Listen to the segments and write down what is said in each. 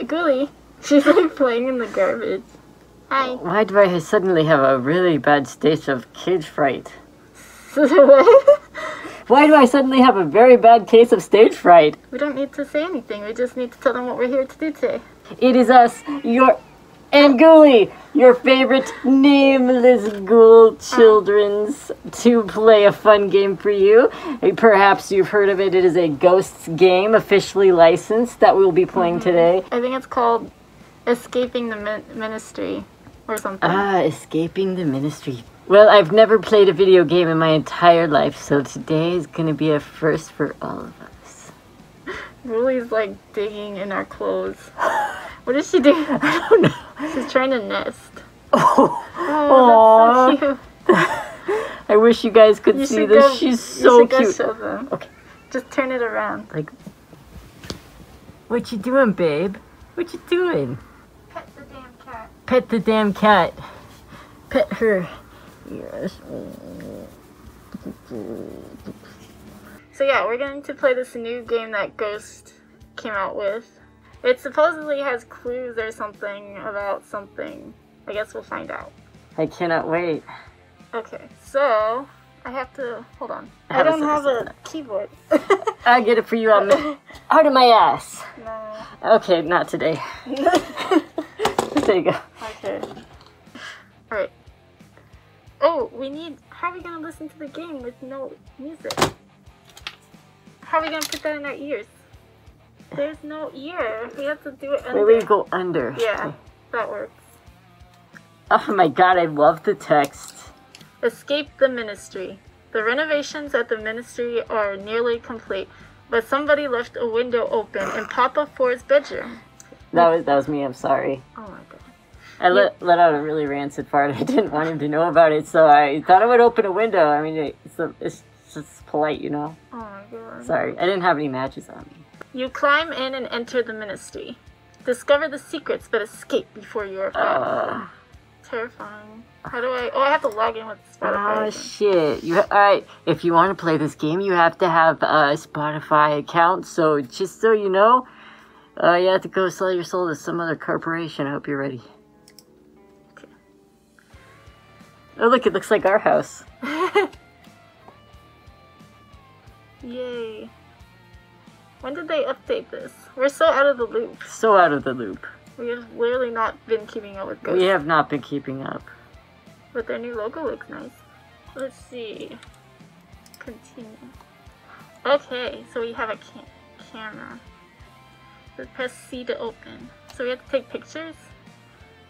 Ghoulie. She's like playing in the garbage. Hi. Why do I suddenly have a really bad state of cage fright? Why do I suddenly have a very bad case of stage fright? we don't need to say anything. We just need to tell them what we're here to do today. It is us, your and Ghoulie, your favorite nameless ghoul children's, to play a fun game for you. Perhaps you've heard of it. It is a ghosts game, officially licensed, that we'll be playing today. I think it's called Escaping the Min- Ministry or something. Ah, escaping the ministry. Well, I've never played a video game in my entire life, so today is gonna be a first for all of us. Ghoulie's like digging in our clothes. What is she doing? I don't know. She's trying to nest. Oh, Oh, that's so cute. I wish you guys could You see this. go- She's so cute. Okay. Just turn it around. Like, what you doing, babe? What you doing? Pet the damn cat. Pet the damn cat. Pet her. Yes. So yeah, we're going to play this new game that Ghost came out with. It supposedly has clues or something about something. I guess we'll find out. I cannot wait. Okay, so I have to hold on. I to don't have a keyboard. I get it for you on the out of my ass. no. Okay, not today. there you go. Okay. Alright. Oh, we need. How are we gonna listen to the game with no music? How are we gonna put that in our ears? There's no ear. We have to do it under. Maybe we go under. Yeah, that works. Oh my god, I love the text. Escape the ministry. The renovations at the ministry are nearly complete, but somebody left a window open in Papa Four's bedroom. That was that was me. I'm sorry. Oh my god. I let let out a really rancid fart. I didn't want him to know about it, so I thought I would open a window. I mean, it's a, it's just polite, you know. Oh my god. Sorry, I didn't have any matches on me. You climb in and enter the ministry. Discover the secrets, but escape before you are found. Uh, Terrifying. How do I? Oh, I have to log in with Spotify. oh shit! You all right? If you want to play this game, you have to have a Spotify account. So just so you know, uh, you have to go sell your soul to some other corporation. I hope you're ready. Okay. Oh look! It looks like our house. Yay. When did they update this? We're so out of the loop. So out of the loop. We have literally not been keeping up with Ghost. We have not been keeping up. But their new logo looks nice. Let's see. Continue. Okay, so we have a ca- camera. Let's press C to open. So we have to take pictures.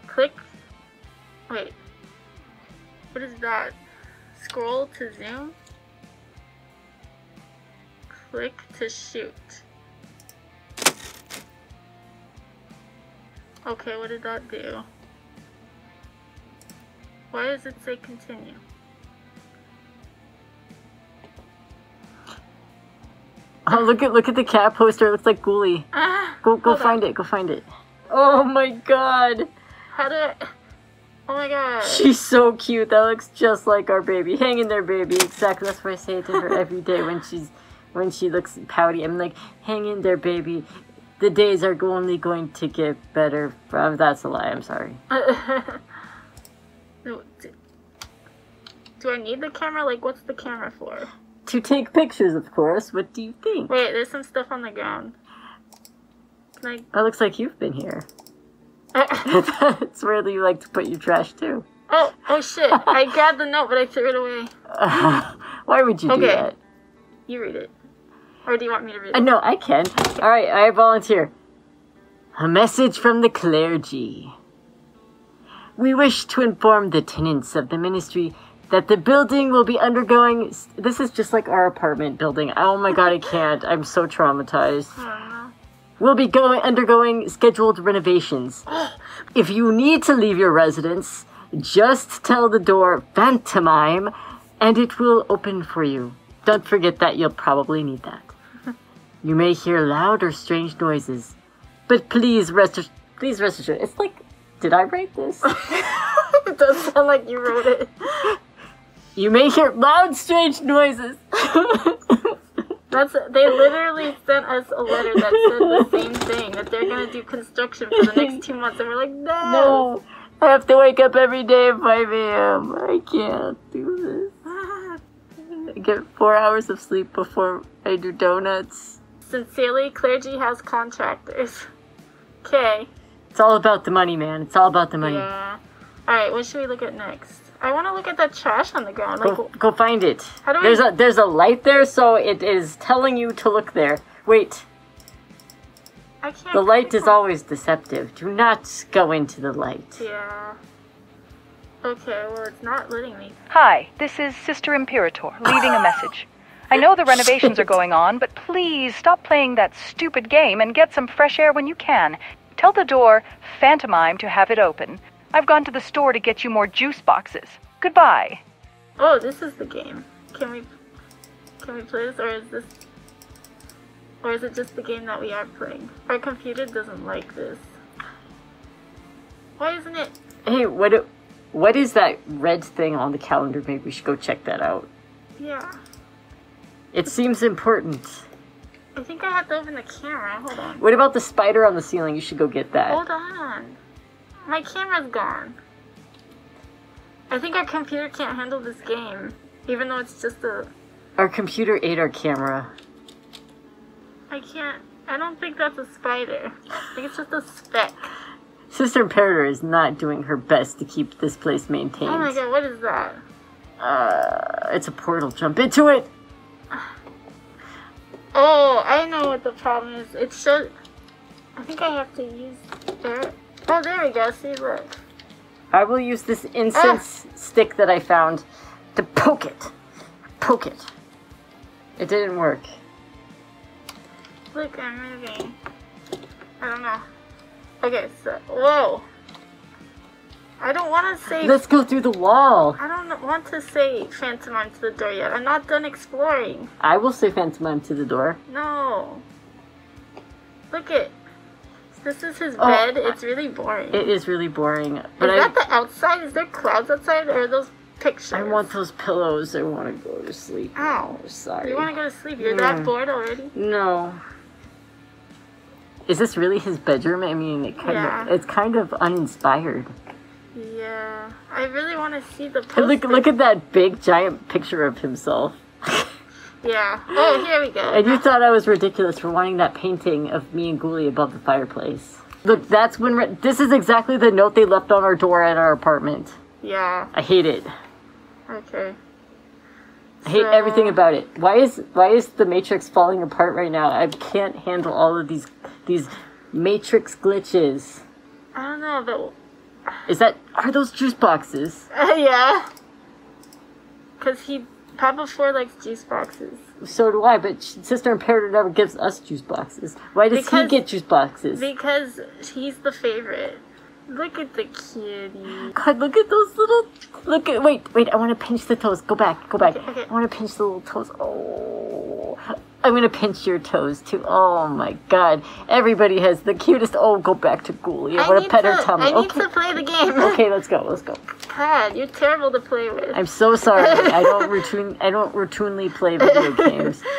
Click. Wait. What is that? Scroll to zoom. Click to shoot. Okay, what did that do? Why does it say continue? Oh look at look at the cat poster. It looks like Ghoulie. Ah, Go go hold on. find it. Go find it. Oh my god. How do I? Oh my god. She's so cute. That looks just like our baby. Hang in there, baby. Exactly. That's what I say to her every day when she's when she looks pouty. I'm like, hang in there, baby. The days are only going to get better. Uh, That's a lie. I'm sorry. No, do, do I need the camera? Like, what's the camera for? To take pictures, of course. What do you think? Wait, there's some stuff on the ground. Can It looks like you've been here. It's where you like to put your trash too. oh, oh shit! I grabbed the note, but I threw it away. Why would you do Okay. that? You read it, or do you want me to read Uh, it? no, I can. All right, I volunteer. A message from the clergy. We wish to inform the tenants of the ministry that the building will be undergoing. This is just like our apartment building. Oh my god, I can't. I'm so traumatized. I. We'll be going undergoing scheduled renovations. If you need to leave your residence, just tell the door Phantomime and it will open for you. Don't forget that you'll probably need that. You may hear loud or strange noises, but please rest please rest assured. It's like did I write this? it does sound like you wrote it. You may hear loud, strange noises. That's they literally sent us a letter that said the same thing that they're gonna do construction for the next two months, and we're like, no. No, I have to wake up every day at 5 a.m. I can't do this. Ah. I get four hours of sleep before I do donuts. Sincerely, Clergy has Contractors. Okay. It's all about the money, man. It's all about the money. Yeah. All right. What should we look at next? I want to look at that trash on the ground. Like, Go, go find it. How do I- There's a there's a light there, so it is telling you to look there. Wait, I can't. the light is always deceptive. Do not go into the light. Yeah. Okay. Well, it's not letting me. Hi, this is Sister Imperator, leaving a message. I know the renovations are going on, but please stop playing that stupid game and get some fresh air when you can. Tell the door, Phantomime, to have it open. I've gone to the store to get you more juice boxes. Goodbye. Oh, this is the game. Can we? Can we play this, or is this? Or is it just the game that we are playing? Our computer doesn't like this. Why isn't it? Hey, what it- what is that red thing on the calendar? Maybe we should go check that out. Yeah. It seems important. I think I have to open the camera. Hold on. What about the spider on the ceiling? You should go get that. Hold on. My camera's gone. I think our computer can't handle this game, even though it's just a. Our computer ate our camera. I can't. I don't think that's a spider. I think it's just a speck. Sister Imperator is not doing her best to keep this place maintained. Oh my god, what is that? Uh, it's a portal. Jump into it. Oh, I know what the problem is. It should. I think I have to use there. Oh, there we go. See, look. I will use this incense ah. stick that I found to poke it. Poke it. It didn't work. Look, I'm moving. I don't know. Okay, so whoa. I don't want to say. Let's go through the wall. I don't want to say Phantomime to the door yet. I'm not done exploring. I will say Phantomime to the door. No. Look it. This is his Oh. bed. It's really boring. It is really boring, but is I that the outside? Is there clouds outside, or are those pictures? I want those pillows. I want to go to sleep. Ow. Oh, sorry. You want to go to sleep? You're that Mm. bored already? No. Is this really his bedroom? I mean, it kind Yeah. of it's kind of uninspired. Yeah. I really want to see the poster. Look look at that big giant picture of himself. Yeah. Oh, here we go. And you thought I was ridiculous for wanting that painting of me and Ghoulie above the fireplace. Look, that's when re- this is exactly the note they left on our door at our apartment. Yeah. I hate it. Okay. I hate So- everything about it. Why is why is the Matrix falling apart right now? I can't handle all of these these Matrix glitches. I don't know, but Is that are those juice boxes? yeah. Cause he Papa Four likes juice boxes. So do I, but Sister Imperator never gives us juice boxes. Why does he get juice boxes? Because he's the favorite. Look at the kitty. God, look at those little. Look at. Wait, wait. I want to pinch the toes. Go back. Go back. Okay, okay. I want to pinch the little toes. Oh. I'm gonna pinch your toes too. Oh my god. Everybody has the cutest. Oh, go back to Ghoulie. I, want to pet her tummy. I need okay. to play the game. okay, let's go. Let's go. God, you're terrible to play with. I'm so sorry. I don't routine. I don't routinely play video games.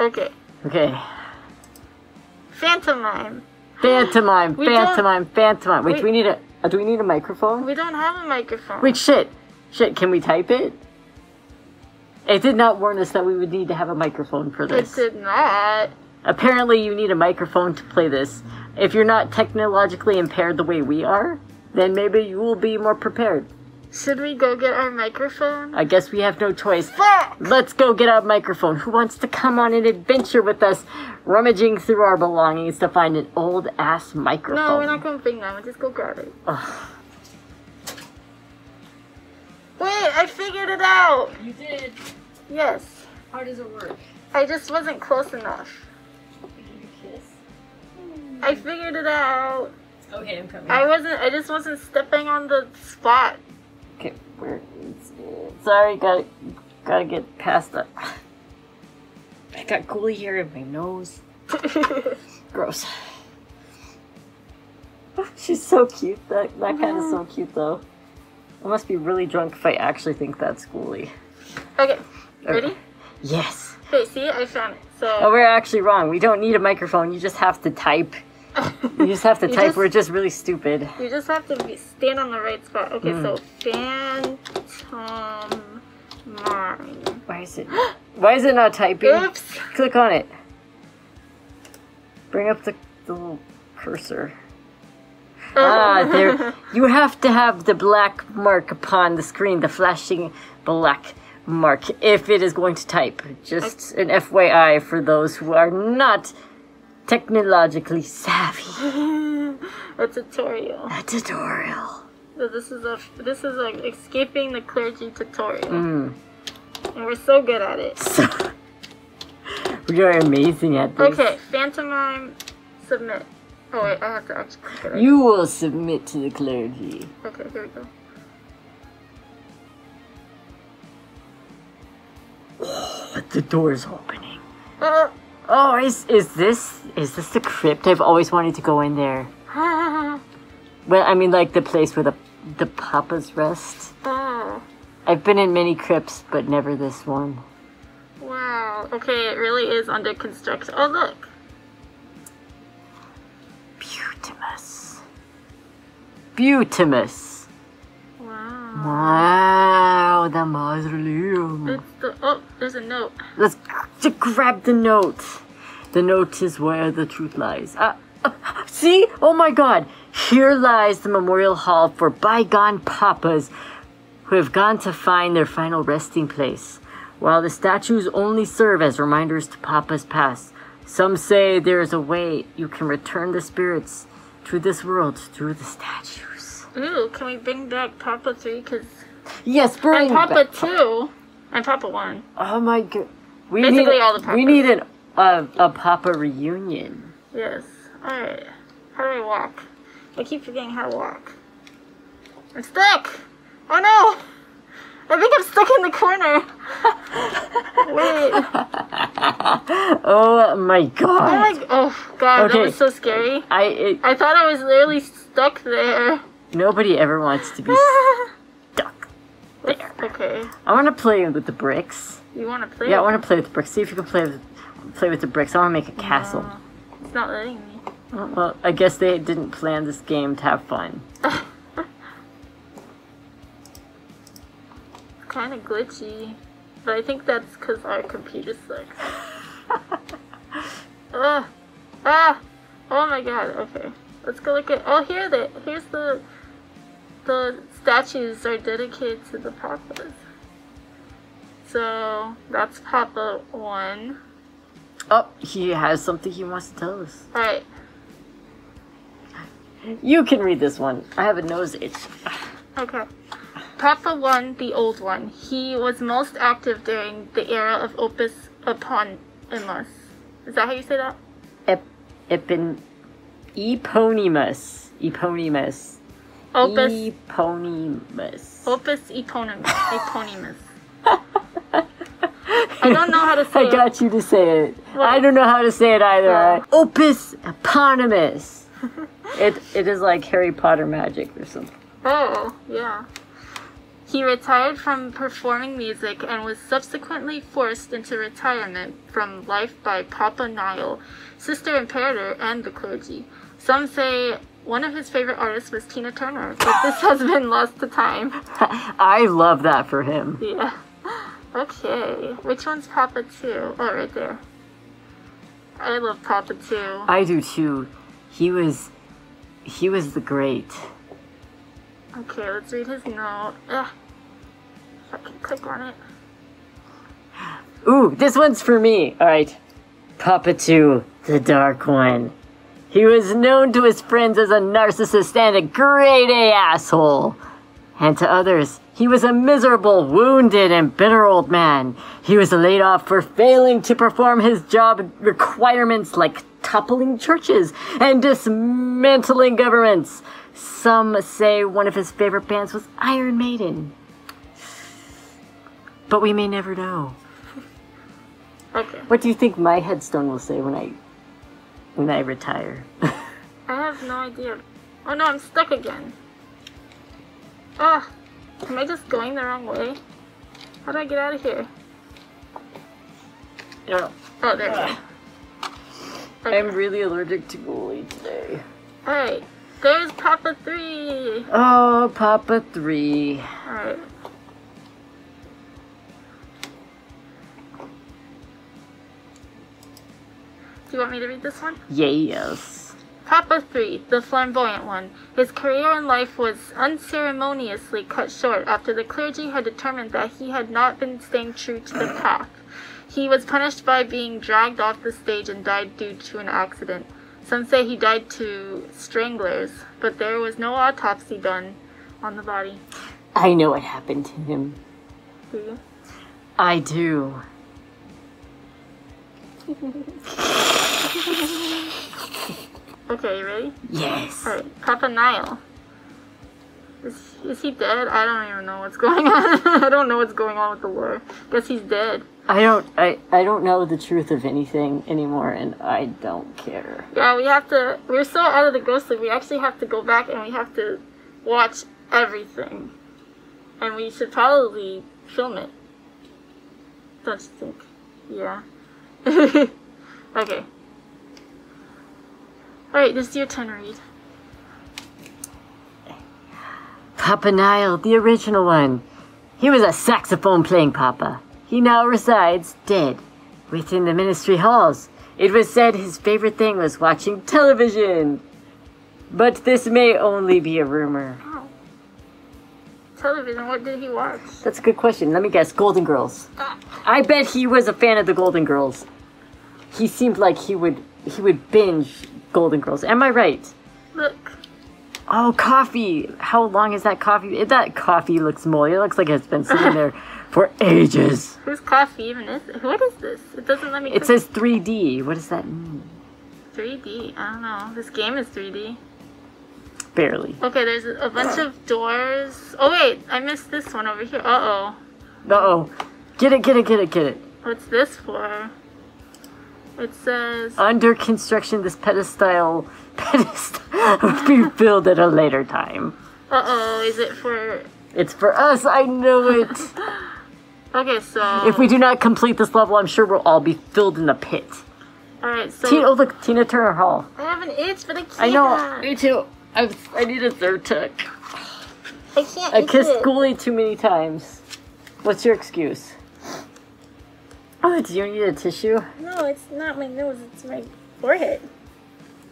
Okay. Okay. Phantomime. We don't- Phantomime. Phantomime. Wait, we- do we need a? Uh, do we need a microphone? We don't have a microphone. Wait, shit. Shit, can we type it? It did not warn us that we would need to have a microphone for this. it did not. Apparently, you need a microphone to play this. If you're not technologically impaired the way we are, then maybe you will be more prepared. Should we go get our microphone? I guess we have no choice. Fuck! Let's go get our microphone. Who wants to come on an adventure with us, rummaging through our belongings to find an old ass microphone? No, we're not gonna bring that one. Just go grab it. Ugh. Wait, I figured it out. You did. Yes. How does it work? I just wasn't close enough. I figured it out. Okay, I'm coming. I wasn't. I just wasn't stepping on the spot. Okay, where is it? Sorry, gotta gotta get past that. I got ghoulie hair in my nose. Gross. She's so cute. That that kind is so cute though. I must be really drunk if I actually think that's ghoulie. okay. Ready? Yes. Okay. See, I found it. So. Oh, So we're actually wrong. We don't need a microphone. You just have to type. You just have to type. just- We're just really stupid. you just have to be, stand on the right spot. Okay, Hmm. so phantom mime. Why is it? Why is it not typing? Oops. Click on it. Bring up the, the little cursor. Ah, there. You have to have the black mark upon the screen, the flashing black mark, if it is going to type. Just an FYI for those who are not technologically savvy. a tutorial. A tutorial. So this is a this is a escaping the clergy tutorial, Mm. and we're so good at it. So, we are amazing at this. Okay, Phantomime, submit. Oh wait, I have to actually. You will submit to the clergy. Okay, here we go. But the is opening. Uh, Oh, Oh, is is this is this the crypt? I've always wanted to go in there. Well, I mean, like the place where the the papas rest. oh, I've been in many crypts, but never this one. wow. Okay, it really is under construction. Oh look. Beautimus. Beautimus. Wow. Wow, the mausoleum. It's the oh, there's a note. Let's to grab the note. The note is where the truth lies. Uh, uh, see? Oh my god. Here lies the memorial hall for bygone papas who have gone to find their final resting place. While the statues only serve as reminders to papas past, some say there is a way you can return the spirits to this world through the statues. Ooh, can we bring back Papa three? Cause Yes, bring and Papa back- two, and Papa one. Oh my god. We Basically need, all the We need an, uh, a papa reunion. Yes. All right. How do I walk? I keep forgetting how to walk. I'm stuck. Oh no! I think I'm stuck in the corner. Wait. Oh my Oh god. my. Oh god, Okay. that was so scary. I it, I thought I was literally stuck there. nobody ever wants to be stuck. There. Okay. I want to play with the bricks. You want to play? Yeah, I want to play with the bricks. See if you can play with play with the bricks. I want to make a castle. It's not letting me. Oh, Well, I guess they didn't plan this game to have fun. it's kind of glitchy. But I think that's because our computer sucks. Ugh. Ah! Oh my god, okay. Let's go look at. Oh, here the here's the the statues are dedicated to the papas. So that's Papa one. Oh, he has something he wants to tell us. All right. You can read this one. I have a nose itch. Okay. Papa one, the old one. He was most active during the era of Opus Eponymous. Is that how you say that? Ep, epin, eponymus. Eponymus. Opus Eponymous. Opus Eponymous. Eponymous. I don't know how to say I got you to say it. What? I don't know how to say it either. Oh. Opus eponymous. it it is like Harry Potter magic or something. Oh, yeah. He retired from performing music and was subsequently forced into retirement from life by Papa Nihil, Sister Imperator, and the clergy. Some say one of his favorite artists was Tina Turner, but this has been lost to time. I love that for him. Yeah. Okay. Which one's Papa 2? Oh, right there. I love Papa 2. I do too. He was he was the great. Okay, let's read his note. Ugh. If I can click on it. Ooh, this one's for me. All right. Papa 2, the dark one. He was known to his friends as a narcissist and a grade A asshole. And to others, he was a miserable, wounded, and bitter old man. He was laid off for failing to perform his job requirements like toppling churches and dismantling governments. Some say one of his favorite bands was Iron Maiden. But we may never know. Okay. What do you think my headstone will say when I when I retire? I have no idea. Oh no, I'm stuck again. Ugh. Am I just going the wrong way? How do I get out of here? Yeah. Oh, there we go. Okay. I'm really allergic to Ghoulie today. Alright. There's Papa 3. Oh, Papa 3. Alright. Do you want me to read this one? Yes. Papa 3, the flamboyant one. His career in life was unceremoniously cut short after the clergy had determined that he had not been staying true to the path. He was punished by being dragged off the stage and died due to an accident. Some say he died to stranglers, but there was no autopsy done on the body. I know what happened to him. Do you? I do. Okay, you ready? Yes. Alright, Papa Nihil. Is, is he dead? I don't even know what's going on. I don't know what's going on with the war. Guess he's dead. I don't I, I don't know the truth of anything anymore and I don't care. Yeah, we have to. We're so out of the ghost league. We actually have to go back and we have to watch everything, and we should probably film it. Don't you think? Yeah. okay. All right, this is your turn read. Papa Nihil, the original one. He was a saxophone playing Papa. He now resides, dead, within the ministry halls. It was said his favorite thing was watching television. But this may only be a rumor. Oh. Television. What did he watch? That's a good question. Let me guess. Golden Girls. Ah. I bet he was a fan of the Golden Girls. He seemed like he would he would binge Golden Girls. Am I right? Look. Oh, coffee. How long is that coffee? That coffee looks moldy. It looks like it's been sitting there for ages. Whose coffee even is it? What is this? It doesn't let me. It says 3D. What does that mean? 3D. I don't know. This game is 3D. Barely. Okay, there's a bunch of doors. Oh wait, I missed this one over here. Uh oh. Uh oh. Get it, get it, get it, get it. What's this for? It says. Under construction, this pedestal, pedestal will be filled at a later time. Uh oh, is it for. It's for us, I know it. Okay, so. if we do not complete this level, I'm sure we'll all be filled in the pit. Alright, so. Tina, oh look, Tina Turner Hall. I have an itch, but I can't. I know, me too. I, I need a Zyrtec. I can't. I kissed it. Ghoulie too many times. What's your excuse? Oh, do you need a tissue? No, it's not my nose, it's my forehead.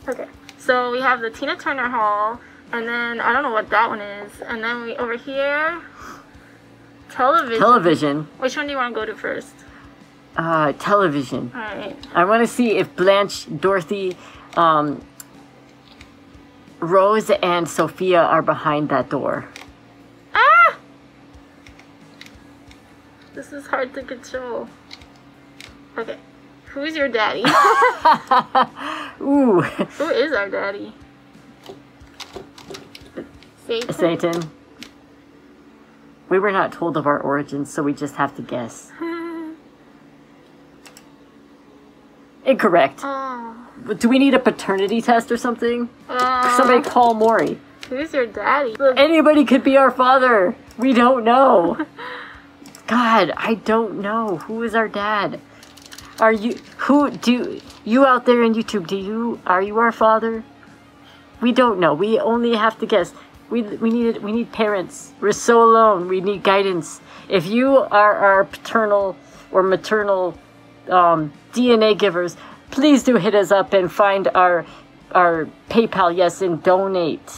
Okay, so we have the Tina Turner Hall, and then I don't know what that one is. And then we over here. Television. Television. Which one do you want to go to first? Uh, television. Alright. I want to see if Blanche, Dorothy, um, Rose, and Sophia are behind that door. Ah! This is hard to control. Okay. Who's your daddy? Ooh, Who is our daddy? Satan? Satan. We were not told of our origins, so we just have to guess. Incorrect. Oh. Do we need a paternity test or something? Uh, Somebody call Maury. Who's your daddy? Anybody could be our father. We don't know. God, I don't know. Who is our dad? Are you who do you out there in YouTube, do you are you our father? We don't know. We only have to guess. We we need we need parents. We're so alone. We need guidance. If you are our paternal or maternal um, DNA givers, please do hit us up and find our our PayPal yes and donate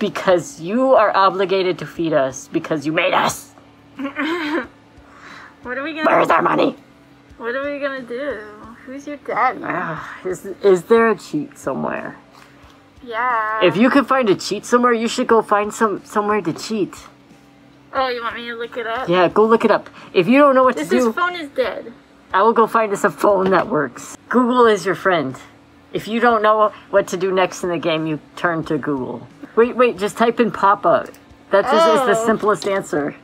because you are obligated to feed us because you made us. what are we gonna Where's our money? What are we gonna do? Who's your dad Ah, Is, is there a cheat somewhere? Yeah. If you can find a cheat somewhere, you should go find some somewhere to cheat. Oh, you want me to look it up? Yeah, go look it up. If you don't know what This to do, is phone is dead. I will go find us a phone that works. Google is your friend. If you don't know what to do next in the game, you turn to Google. Wait, wait, just type in Papa. That just is the Oh. simplest answer.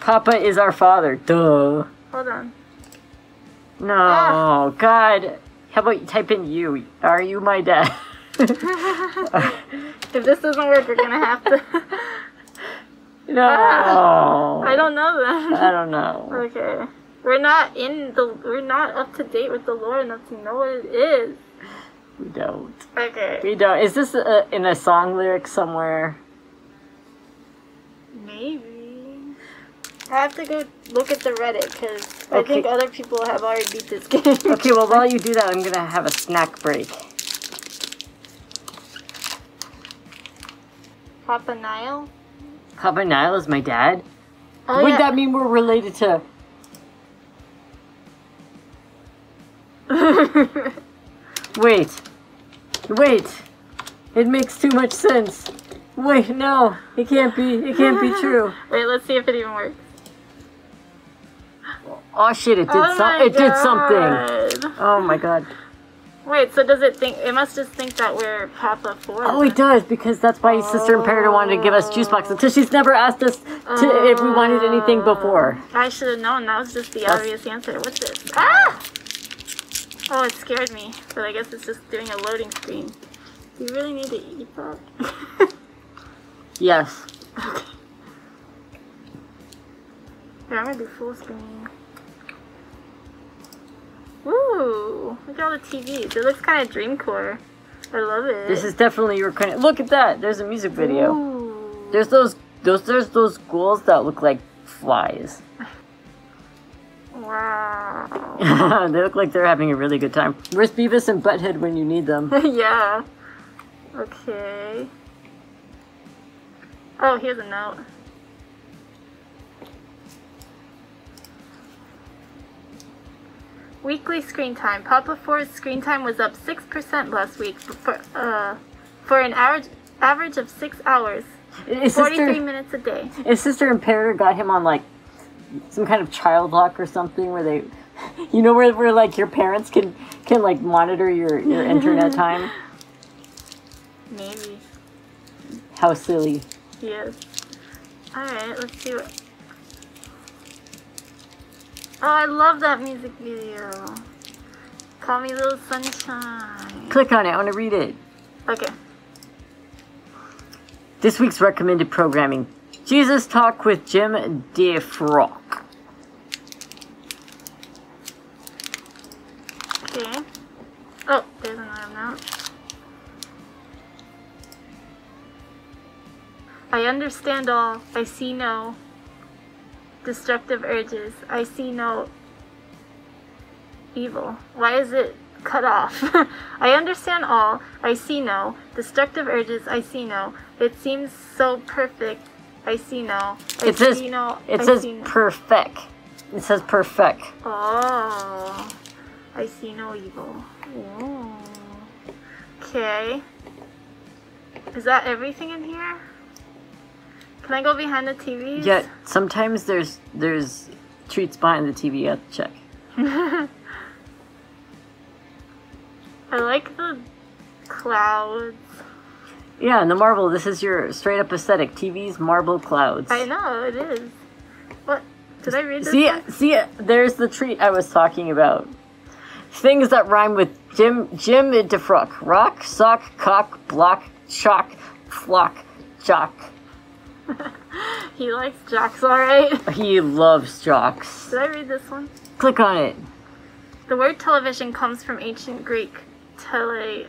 Papa is our father. Duh. Hold on. No, Ah. God. How about you type in you? Are you my dad? If this doesn't work, we're gonna have to. no. I don't know then. I don't know. Okay. We're not in the. We're not up to date with the lore enough to know what it is. We don't. Okay. We don't. Is this uh in a song lyric somewhere? Maybe. I have to go look at the Reddit because I think other people have already beat this game. Okay, well, while you do that, I'm gonna have a snack break. Papa Nihil. Papa Nihil is my dad. Oh Would yeah. that mean we're related to? Wait, wait. It makes too much sense. Wait, no, it can't be. It can't be true. Wait, let's see if it even works. Oh shit! It did oh some. my It did something. Oh my god. Wait, so does it think? It must just think that we're Papa Four. Oh, it does because that's why Sister Imperator wanted to give us juice boxes until she's never asked us to if we wanted anything before. I should have known. That was just the That's- obvious answer. What's this? Ah! Oh, it scared me. But I guess it's just doing a loading screen. Do you really need to eat that? Yes. Here, I'm gonna do full screen. Ooh, look at all the TVs. It looks kind of dreamcore. I love it. This is definitely your kind of. Look at that. There's a music video. Ooh. There's those those there's those ghouls that look like flies. Wow. they look like they're having a really good time. Where's Beavis and Butthead when you need them? yeah. Okay. Oh, here's a note. Weekly screen time. Papa 4's screen time was up 6% last week for, uh, for an average, average of 6 hours. His 43 sister, minutes a day. his sister Imperator got him on like some kind of child lock or something where they, you know, where, where like your parents can can like monitor your your internet time. Maybe. How silly. Yes. Alright, let's see what. Oh, I love that music video. Call me Little Sunshine. Click on it. I want to read it. Okay. This week's recommended programming: Jesus Talk with Jim DeFroque. Okay. Oh, there's another note. I understand all. I see no destructive urges. I see no evil. Why is it cut off? I understand all. I see no destructive urges. I see no. It seems so perfect. I see no. I It says see no. it I says see no. perfect. It says perfect. Oh, I see no evil. Ooh. Okay. Is that everything in here? Can I go behind the TVs? Yeah, sometimes there's there's treats behind the TV. You have to check. I like the clouds. Yeah, and the marble. This is your straight up aesthetic. TVs, marble, clouds. I know it is. What? Did I read? See, one? see, there's the treat I was talking about. Things that rhyme with Jim, Jim DeFroque. Rock, sock, cock, block, chalk, flock, jock. He likes jocks, alright. He loves jocks. Did I read this one? Click on it. The word television comes from ancient Greek tele,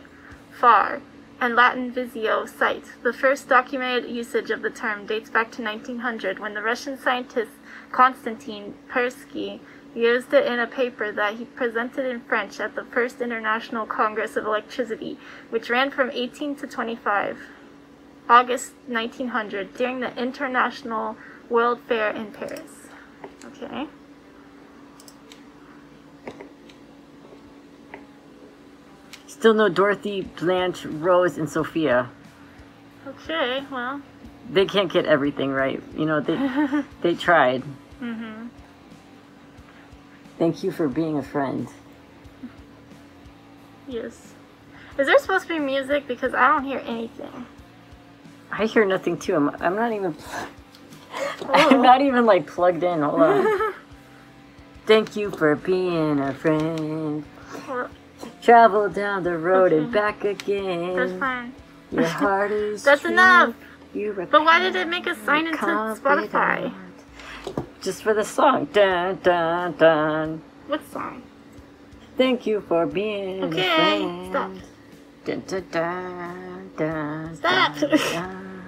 far, and Latin visio, sight. The first documented usage of the term dates back to 1900 when the Russian scientist Konstantin Persky used it in a paper that he presented in French at the First International Congress of Electricity, which ran from 18 to 25. August 1900 during the International World Fair in Paris. Okay. Still no Dorothy, Blanche, Rose, and Sophia. Okay, well. They can't get everything right. You know, they they tried. Mhm. Thank you for being a friend. Yes. Is there supposed to be music? Because I don't hear anything. I hear nothing too. I'm, I'm not even. I'm oh. not even like plugged in. Hold on. Thank you for being a friend. Travel down the road and back again. that's fine. Your heart is That's true. enough. You But why did it make us sign into Spotify? just for the song. Dun dun dun. What song? Thank you for being a friend. Okay, stop. Dun, dun, dun, dun, Stop. dun, dun.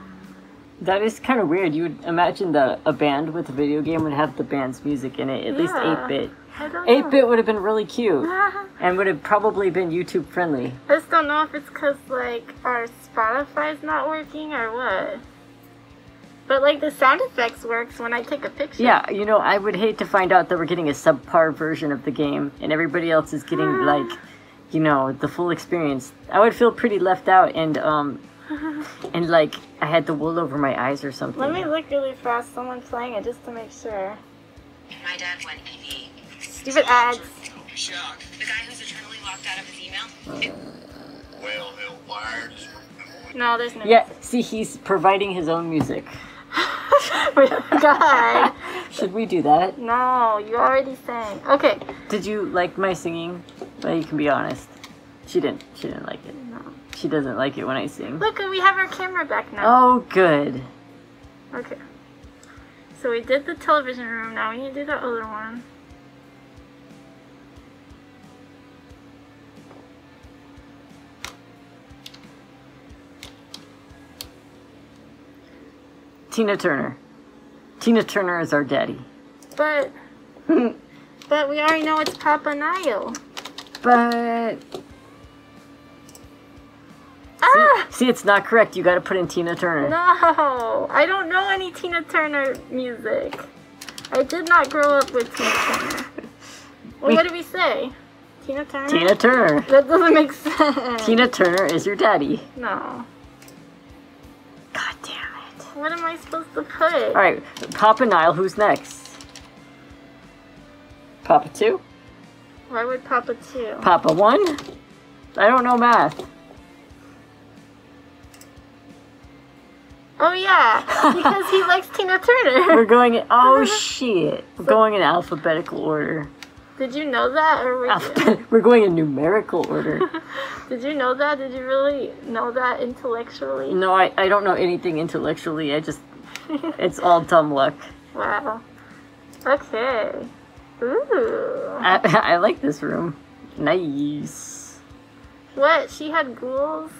That is kind of weird. You would imagine that a band with a video game would have the band's music in it, at least 8 bit. I don't know. 8 bit would have been really cute and would have probably been YouTube friendly. I just don't know if it's because, like, our Spotify's not working or what. But, like, the sound effects works when I take a picture. Yeah, you know, I would hate to find out that we're getting a subpar version of the game and everybody else is getting, like, you know, the full experience. I would feel pretty left out and, um, and like I had the wool over my eyes or something. Let me look really fast. Someone playing it just to make sure. My dad went EV. Stupid ads. Shocked. The guy who's eternally locked out of his email? Well, hell, wired. No, there's no. Yeah, see, he's providing his own music. God. Should we do that? No, you already sang. Okay. Did you like my singing? Well, you can be honest. She didn't. She didn't like it. No. She doesn't like it when I sing. Look, we have our camera back now. Oh, good. Okay. So we did the television room. Now we need to do the other one. Tina Turner. Tina Turner is our daddy. But. but we already know it's Papa Nihil. But Ah! see, it's not correct. You got to put in Tina Turner. No! I don't know any Tina Turner music. I did not grow up with Tina Turner. Well, We- what did we say? Tina Turner? Tina Turner. That doesn't make sense. Tina Turner is your daddy. No. God damn it. What am I supposed to put? All right, Papa Nihil. Who's next? Papa two. Why would Papa 2? Papa one. I don't know math. Oh, yeah. Because he likes Tina Turner. We're going. In, oh shit. We're going in alphabetical order. Did you know that? Or were We're going in numerical order. did you know that? Did you really know that intellectually? No, I, I don't know anything intellectually. I just it's all dumb luck. Wow. Okay. Ooh. I, I like this room. Nice. What? She had ghouls?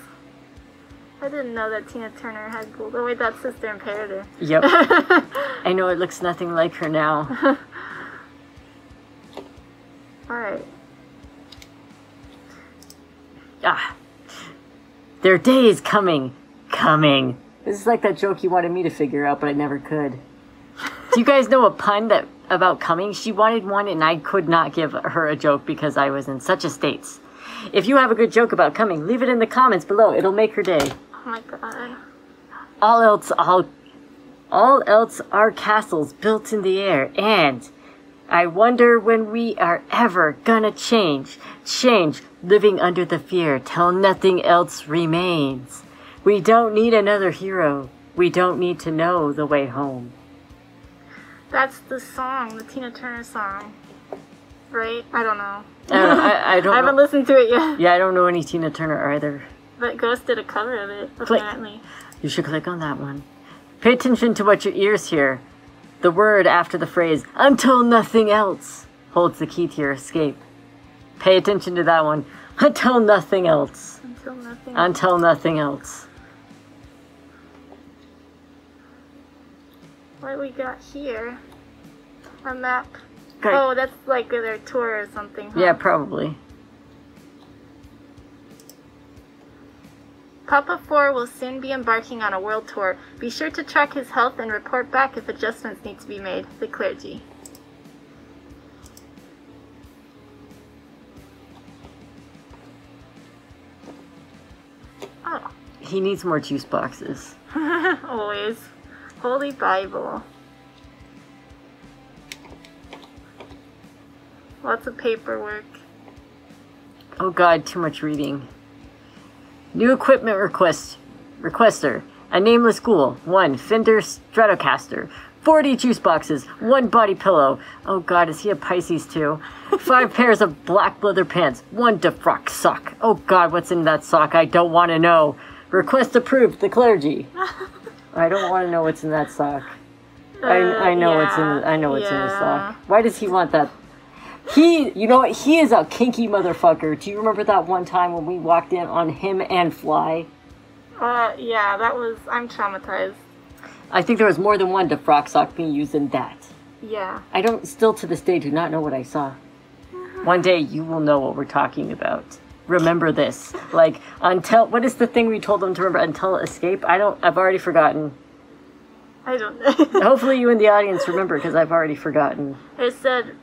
I didn't know that Tina Turner had ghouls. Oh wait, that's Sister Imperator. Yep. I know it looks nothing like her now. Alright. Ah. Their day is coming. Coming. This is like that joke you wanted me to figure out, but I never could. Do you guys know a pun that about coming? She wanted one and I could not give her a joke because I was in such a state. If you have a good joke about coming, leave it in the comments below. It'll make her day. Oh my god. All else all all else are castles built in the air and I wonder when we are ever gonna change. Change, living under the fear till nothing else remains. We don't need another hero. We don't need to know the way home. That's the song, the Tina Turner song. Right? I don't know. I don't know. I, I don't I haven't know. listened to it yet. Yeah, I don't know any Tina Turner either. But Ghost did a cover of it, Click. apparently. You should click on that one. Pay attention to what your ears hear. The word after the phrase, until nothing else, holds the key to your escape. Pay attention to that one. Until nothing else. Until nothing. Until nothing else. What we got here? A map. Okay. Oh, that's like their tour or something. Huh? Yeah, probably. Papa 4 will soon be embarking on a world tour. Be sure to track his health and report back if adjustments need to be made. The clergy. Oh, He needs more juice boxes. always. Holy Bible. Lots of paperwork. Oh god, too much reading. New equipment request. Requester. A nameless ghoul. One Fender Stratocaster. 40 juice boxes. One body pillow. Oh god, is he a Pisces too? Five pairs of black leather pants. One defroque sock. Oh god, what's in that sock? I don't want to know. Request approved. The clergy. I don't want to know what's in that sock. I, Uh, I know what's in the, I know what's in the sock. Why does he want that? He, you know what? He is a kinky motherfucker. Do you remember that one time when we walked in on him and Fly? Uh, yeah, that was. I'm traumatized. I think there was more than one defroque sock being used in that. Yeah. I don't still to this day do not know what I saw. One day you will know what we're talking about. Remember this. Like until what is the thing we told them to remember until escape? I don't I've already forgotten. I don't know. Hopefully you in the audience remember because I've already forgotten. it said,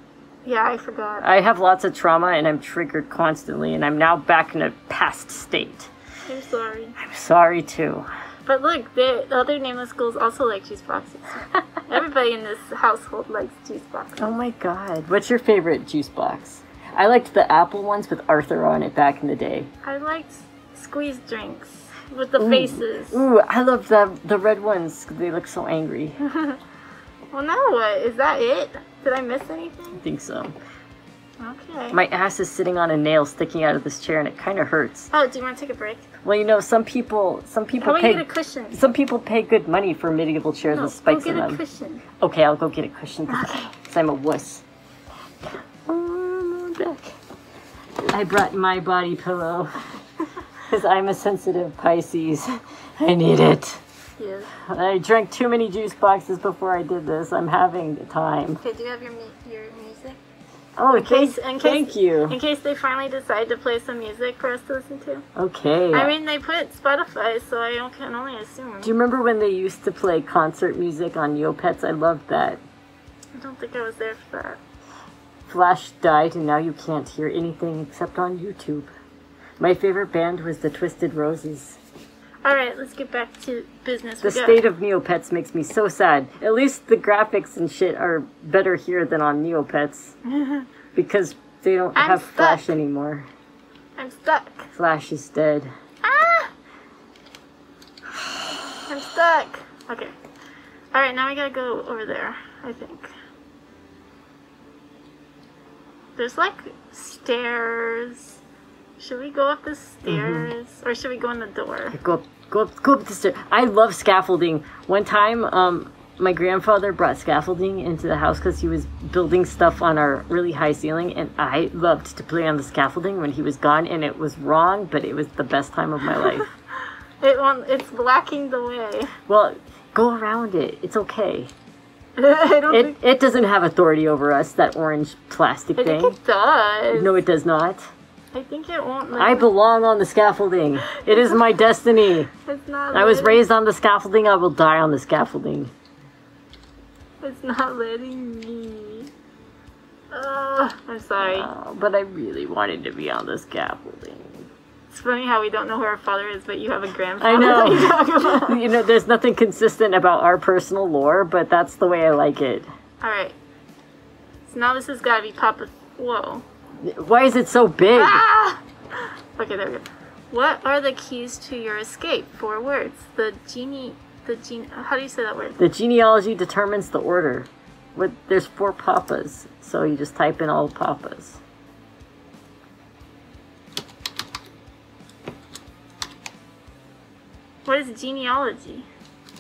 yeah, I forgot. I have lots of trauma and I'm triggered constantly and I'm now back in a past state. I'm sorry. I'm sorry too. But look, the the other nameless ghouls also like juice boxes. Everybody in this household likes juice boxes. Oh my god. What's your favorite juice box? I liked the apple ones with Arthur on it back in the day. I liked squeeze drinks with the faces. Ooh, I love the the red ones. They look so angry. Well, now what? Is that it? Did I miss anything? I think so. Okay. My ass is sitting on a nail sticking out of this chair and it kind of hurts. oh, do you want to take a break? Well, you know, some people some people How pay get a cushion? some people pay good money for medieval chairs No, with spikes get in a them. cushion. Okay, I'll go get a cushion Okay. because I'm a wuss. Back. I brought my body pillow because I'm a sensitive Pisces. I need it. Yes. I drank too many juice boxes before I did this. I'm having the time. Okay, do you have your your music? Oh, case- thank, in case- thank you. In case they finally decide to play some music for us to listen to. Okay. I mean, they put Spotify, so I can only assume. Do you remember when they used to play concert music on Neopets? I loved that. I don't think I was there for that. Flash died, and now you can't hear anything except on YouTube. My favorite band was the Twisted Roses. All right, let's get back to business. The state of Neopets makes me so sad. At least the graphics and shit are better here than on Neopets. because they don't I'm have stuck. Flash anymore. I'm stuck. Flash is dead. Ah! I'm stuck. Okay. All right, now we gotta go over there. I think. There's like stairs. Should we go up the stairs or should we go in the door? Go up, go up, go up the stairs. I love scaffolding. One time, um, my grandfather brought scaffolding into the house because he was building stuff on our really high ceiling, and I loved to play on the scaffolding when he was gone. And it was wrong, but it was the best time of my life. It won't, it's blocking the way. well, go around it. It's okay. I It think, it doesn't have authority over us. That orange plastic I think thing. it does. No, it does not. I think it won't. Let I belong on the scaffolding. It is my destiny. It's not. I was raised on the scaffolding. I will die on the scaffolding. It's not letting me. Ugh, I'm sorry. Oh, but I really wanted to be on the scaffolding. It's funny how we don't know who our father is, but you have a grandfather. I know. you. You know, there's nothing consistent about our personal lore, but that's the way I like it. All right. So now this has got to be Papa. Whoa. Why is it so big? Ah! Okay, there we go. What are the keys to your escape? Four words. The genie. The genie. How do you say that word? The genealogy determines the order. What, there's four papas, so you just type in all papas. What is genealogy?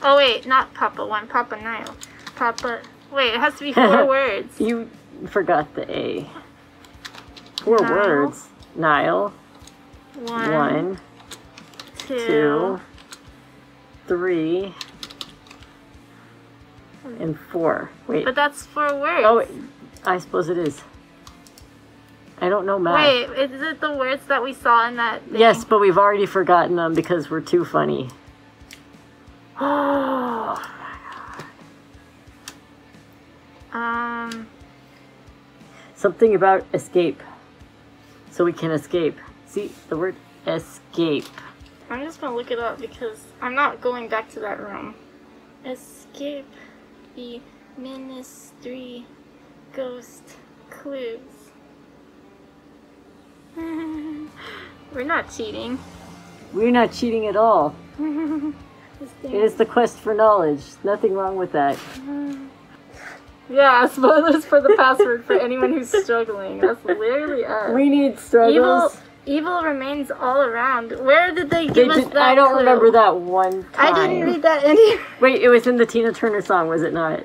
Oh wait, not Papa One. Papa Nihil. Papa. Wait, it has to be four words. You forgot the A. Four Nihil. words. Nihil. One, One, two. two, three, and four. Wait. But that's four words. Oh, wait. I suppose it is. I don't know math. Wait, is it the words that we saw in that? Thing? Yes, but we've already forgotten them because we're too funny. Oh. Um. Something about escape. So we can escape. See the word escape. I'm just gonna look it up because I'm not going back to that room. Escape the ministry ghost clues. We're not cheating. We're not cheating at all. This It thing- is the quest for knowledge. Nothing wrong with that. Yeah, spoilers for the password for anyone who's struggling. That's literally us. We need Evil, struggles. evil remains all around. Where did they They give us did- that? I don't clue? remember that one Time. I didn't read that anywhere. Wait, it was in the Tina Turner song, was it not?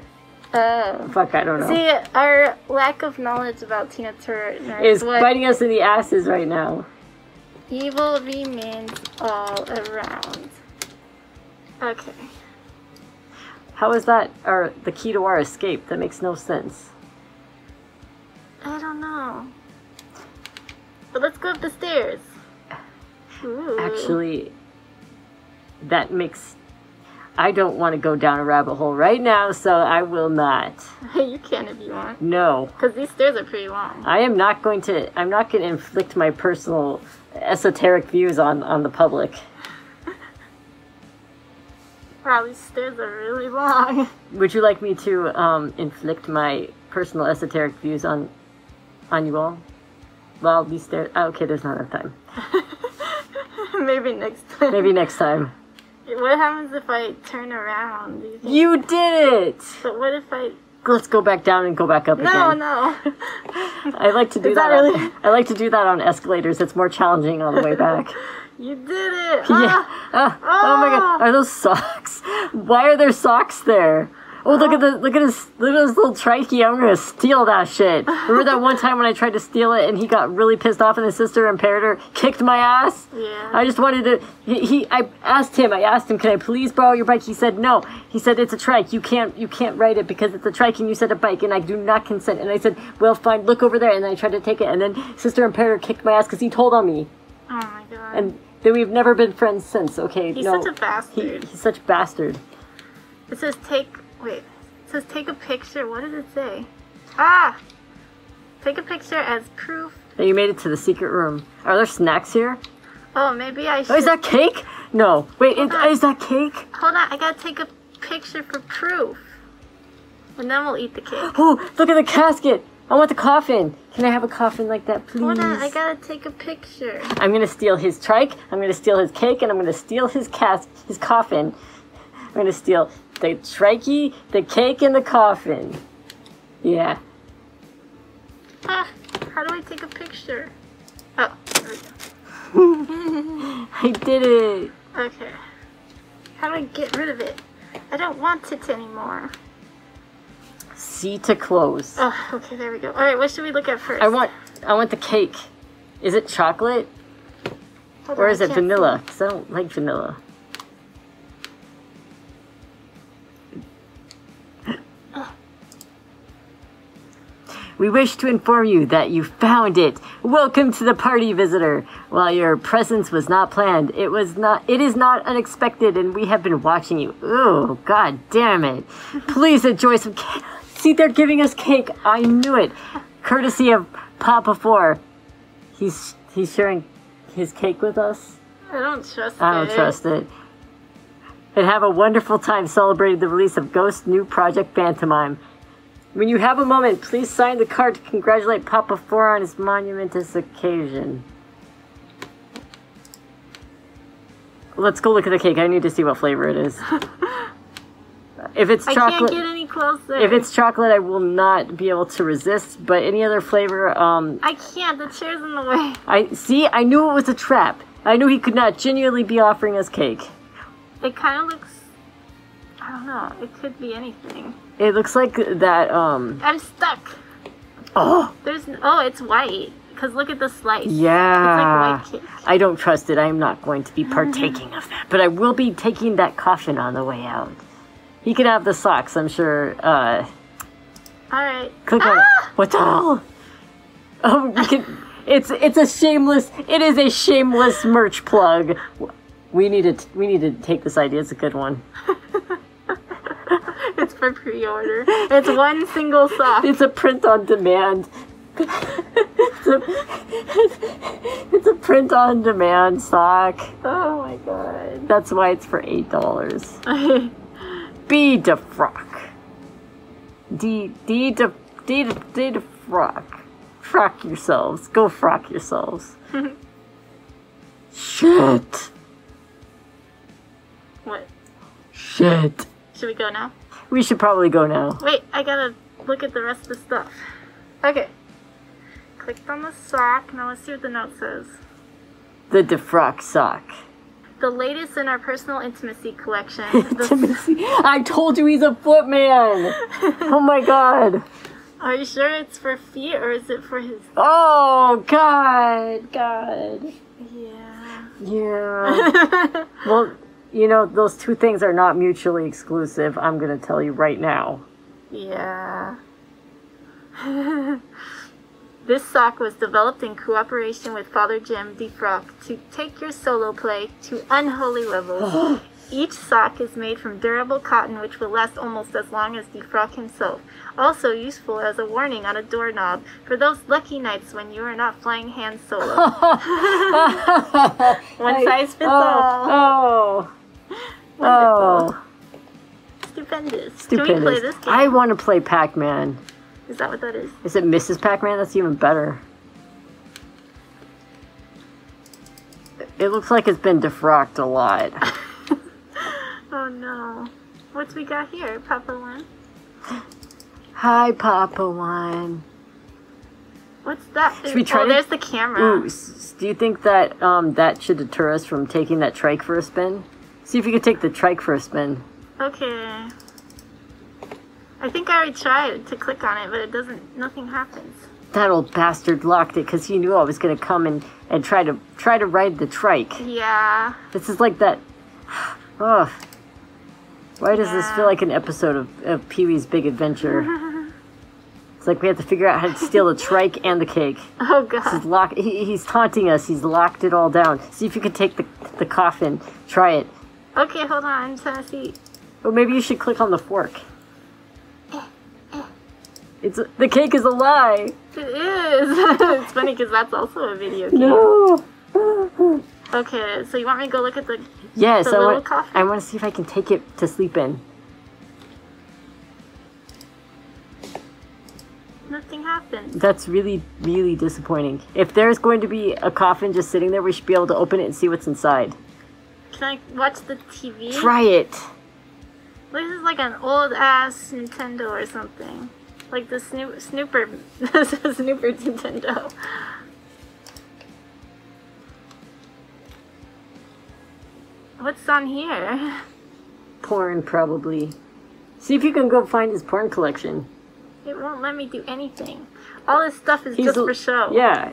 Oh. Fuck, I don't know. See, our lack of knowledge about Tina Turner is what biting us in the asses right now. Evil remains all around. Okay. How is that or the key to our escape? That makes no sense. I don't know. But let's go up the stairs. Ooh. Actually, that makes. I don't want to go down a rabbit hole right now, so I will not. you can if you want. No, Because these stairs are pretty long. I am not going to. I'm not going to inflict my personal esoteric views on on the public. Wow, these stairs are really long. Would you like me to um, inflict my personal esoteric views on on you all? Well, these stairs. oh, okay, there's not enough time. Maybe next time. Maybe next time. What happens if I turn around? You? You did it. But what if I? Let's go back down and go back up No, again. no. No. I like to do Is that. that on- really- I like to do that on escalators. It's more challenging on the way back. you did it. yeah. Ah, Ah, oh my Ah. god. Are those socks? Why are there socks there? Oh look at the look at his look at his little trikey. I'm gonna steal that shit. Remember that one time when I tried to steal it and he got really pissed off and his sister imperator kicked my ass? Yeah. I just wanted to. He, he, I asked him. I asked him, "Can I please borrow your bike?" He said, "No." He said, "It's a trike. You can't. You can't ride it because it's a trike, and you said a bike, and I do not consent." And I said, "Well, fine. Look over there." And I tried to take it, and then Sister Imperator kicked my ass because he told on me, Oh my god. and then we've never been friends since. Okay, He's no, such a he, bastard. he's such a bastard. It says take. Wait. It says take a picture. What does it say? Ah. Take a picture as proof. That you made it to the secret room. Are there snacks here? Oh, maybe I should. Oh, is that cake? No. Wait, it, is that cake? Hold on. I gotta take a picture for proof. And then we'll eat the cake. Oh, look at the casket. I want the coffin. Can I have a coffin like that, please? Hold on. I gotta take a picture. I'm gonna steal his trike. I'm gonna steal his cake, and I'm gonna steal his cast, his coffin. I'm gonna steal the trikey, the cake, and the coffin. Yeah. Ah. How do I take a picture? Oh. There we go. I did it. Okay. How do I get rid of it? I don't want it anymore. C to close. Oh, okay, there we go. Alright, what should we look at first? I want, I want the cake. Is it chocolate Hold or on, is it vanilla? Because I don't like vanilla. We wish to inform you that you found it. Welcome to the party, visitor. While your presence was not planned, it was not. It is not unexpected, and we have been watching you. Oh, god damn it! Please enjoy some cake. See, they're giving us cake. I knew it. Courtesy of Papa Four. He's he's sharing his cake with us. I don't trust it. I don't it. trust it. And have a wonderful time celebrating the release of Ghost's new project Phantomime. When you have a moment, please sign the card to congratulate Papa Four on his monumentous occasion. Let's go look at the cake. I need to see what flavor it is. if it's I chocolate, can't get any closer. if it's chocolate, I will not be able to resist. But any other flavor, um, I can't. The chair's in the way. I see. I knew it was a trap. I knew he could not genuinely be offering us cake. It kind of looks. I don't know. It could be anything. It looks like that. Um. I'm stuck. Oh, There's. Oh, it's white. Cause look at the slice. yeah. It's like white cake. I don't trust it. I am not going to be partaking of that. But I will be taking that coffin on the way out. He can have the socks. I'm sure. Uh. All right. Click on it. What the hell? Oh, can. It's it's a shameless. It is a shameless merch plug. We need to we need to take this idea. It's a good one. It's for pre-order. It's one single sock. It's a print on demand. it's, a, it's a print on demand sock. Oh my god. That's why it's for eight dollars. B DeFroque. D D de D de, D DeFroque. Frock yourselves. Go frock yourselves. Shit. what? Shit. Should we go now? We should probably go now. Wait, I gotta look at the rest of the stuff. Okay. Clicked on the sock. Now let's see what the note says. The defroque sock. The latest in our personal intimacy collection. The- I told you he's a footman. Oh my god. Are you sure it's for feet or is it for his? Oh god, god. Yeah. Yeah. well, you know those two things are not mutually exclusive. I'm gonna tell you right now. yeah. this sock was developed in cooperation with Father Jim DeFroque to take your solo play to unholy levels. Each sock is made from durable cotton which will last almost as long as DeFroque himself. Also useful as a warning on a doorknob for those lucky nights when you are not flying hand solo. One size fits oh, all. Oh. Oh. Oh. Stupendous. Can we play Stupendous. this game? I want to play Pac-Man. Is that what that is? Is it Mrs. Pac-Man? That's even better. It looks like it's been defrocked a lot. Oh no. What's we got here? Papa one? Hi, Papa One. What's that? Should we try oh, to- there's the camera. Ooh, do you think that um, that should deter us from taking that trike for a spin? See if you could take the trike for a spin. Okay. I think I already tried to click on it, but it doesn't. Nothing happens. That old bastard locked it because he knew I was gonna come and, and try to try to ride the trike. Yeah. This is like that. Ugh. Why does this feel like an episode of, of Pee Wee's Big Adventure? it's like we have to figure out how to steal the trike and the cake. Oh He's god. lock. He, he's taunting us. He's locked it all down. See if you can take the the coffin. Try it. Okay, hold on. I'm trying to see. Or maybe you should click on the fork. It's the cake is a lie. It is. it's funny because that's also a video game. No. Okay, so you want me to go look at the? Yes, The I little want. coffin? I want to see if I can take it to sleep in. Nothing happens. That's really, really disappointing. If there's going to be a coffin just sitting there, we should be able to open it and see what's inside. Can I watch the TV? Try it. This is like an old ass Nintendo or something. Like the Snoop Snooper Snooper Nintendo. What's on here? Porn, probably. See if you can go find his porn collection. It won't let me do anything. All this stuff is He's just for show. Yeah,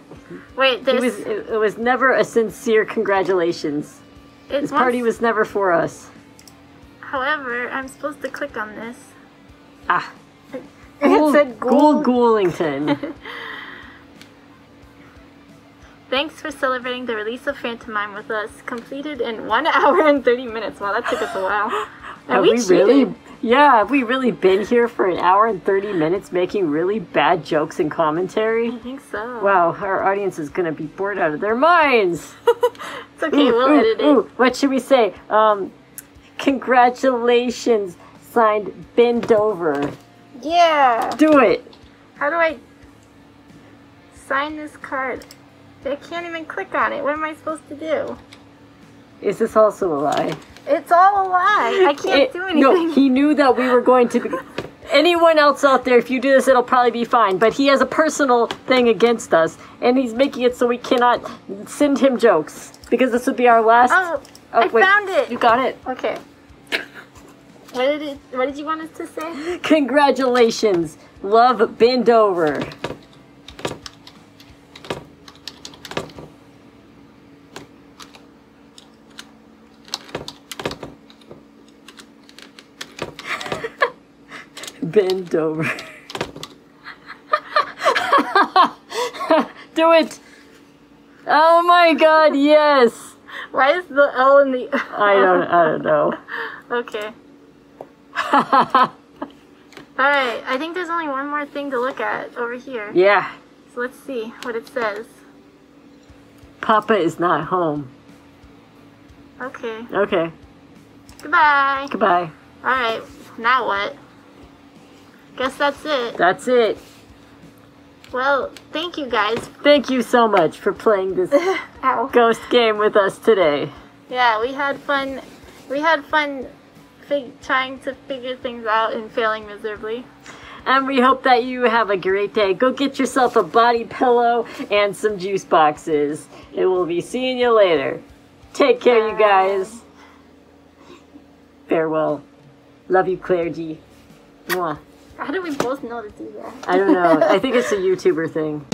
Wait, it there's was. It, it was never a sincere congratulations. It This party was never for us. However, I'm supposed to click on this. Ah. It said Gould gold. Goulington. Thanks for celebrating the release of Phantomime with us. Completed in one hour and thirty minutes. Wow, that took us a while. And Have we, cheated. really? Yeah, have we really been here for an hour and 30 minutes making really bad jokes and commentary? I think so. Wow, our audience is gonna be bored out of their minds. It's okay, we'll Ooh, edit it. ooh, what should we say? Um, congratulations, signed Bend Over. Yeah. Do it. How do I sign this card? I can't even click on it. What am I supposed to do? Is this also a lie? It's all a lie. I can't It- do No, anything. he knew that we were going to be. Anyone else out there, if you do this, it'll probably be fine. But he has a personal thing against us, and he's making it so we cannot send him jokes because this would be our last. oh, Oh, I wait. found it. You got it. Okay. What did it? What did you want us to say? Congratulations, love bend over. Bend over. Do it. Oh my god, yes. Why is the L in the? I don't I don't know. Okay. All right. I think there's only one more thing to look at over here. yeah. So let's see what it says. Papa is not home. Okay. Okay. Goodbye. Goodbye. All right. Now what? Guess that's it. That's it. Well, thank you guys. Thank you so much for playing this ghost game with us today. Yeah, we had fun. We had fun trying to figure things out and failing miserably. And we hope that you have a great day. Go get yourself a body pillow and some juice boxes. And we'll be seeing you later. Take care, you guys. Farewell. Love you, Claire G. Mwah. How do we both know to do that? I don't know. I think it's a YouTuber thing.